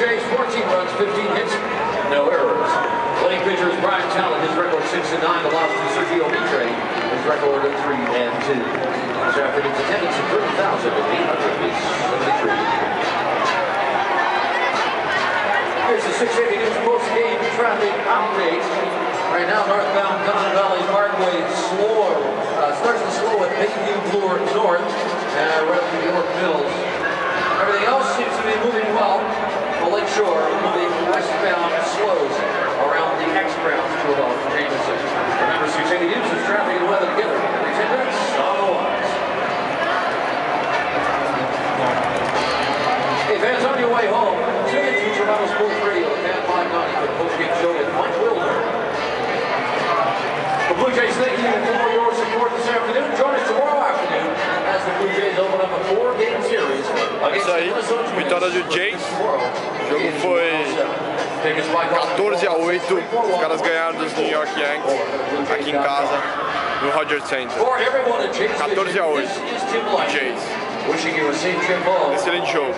Jays, 14 runs, 15 hits, no errors. Playing pitchers Brian Tallet, his record 6 and 9, lost to Sergio Mitre, his record 3 and 2. This afternoon's attendance of 30,873. Here's the 680 News post-game traffic update. Right now, northbound Don Valley Parkway slow, uh, starts to slow at Bayview Bloor North, and uh, right up to York Mills. Shore moving westbound slows around the X grounds to about Jameson. Remember, 680 News is traffic and weather together. Every 10 minutes, on the wise. Fans, on your way home, tune in to Toronto Sports aí, vitória do James. O jogo foi 14 a 8. Os caras ganharam dos New York Yankees aqui em casa, no Roger Center. 14 a 8. James. Excelente jogo.